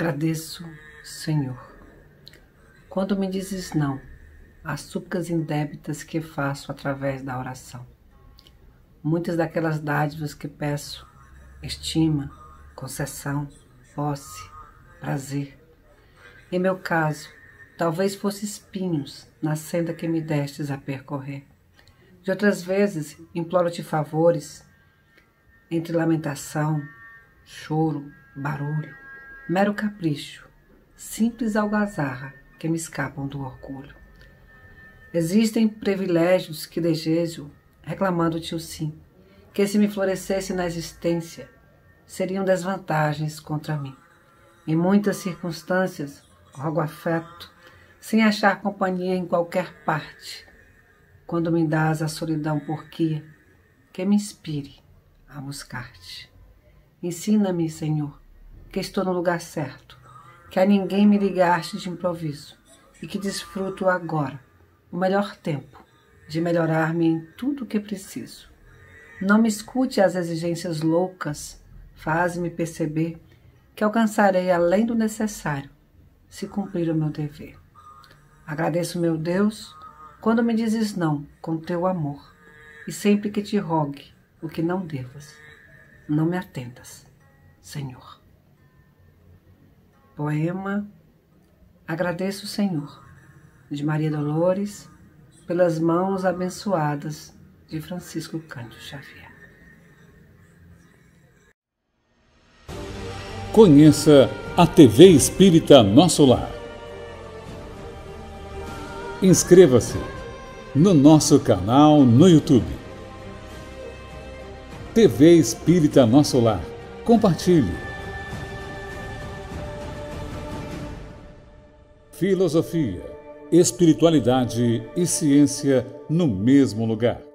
Agradeço, Senhor. Quando me dizes não, as súplicas indébitas que faço através da oração. Muitas daquelas dádivas que peço, estima, concessão, posse, prazer. Em meu caso, talvez fosse espinhos na senda que me destes a percorrer. De outras vezes, imploro-te favores, entre lamentação, choro, barulho, mero capricho, simples algazarra que me escapam do orgulho. Existem privilégios que desejo, reclamando-te o sim, que se me florescesse na existência, seriam desvantagens contra mim. Em muitas circunstâncias, rogo afeto, sem achar companhia em qualquer parte, quando me dás a solidão porquia, que me inspire a buscar-te. Ensina-me, Senhor, que estou no lugar certo, que a ninguém me ligaste de improviso e que desfruto agora o melhor tempo de melhorar-me em tudo o que preciso. Não me escute as exigências loucas, faz-me perceber que alcançarei além do necessário se cumprir o meu dever. Agradeço, meu Deus, quando me dizes não com teu amor, e sempre que te rogue o que não devas, não me atendas, Senhor. Poema Agradeço, Senhor de Maria Dolores, pelas mãos abençoadas de Francisco Cândido Xavier. Conheça a TV Espírita Nosso Lar. Inscreva-se no nosso canal no YouTube. TV Espírita Nosso Lar. Compartilhe. Filosofia espiritualidade e ciência no mesmo lugar.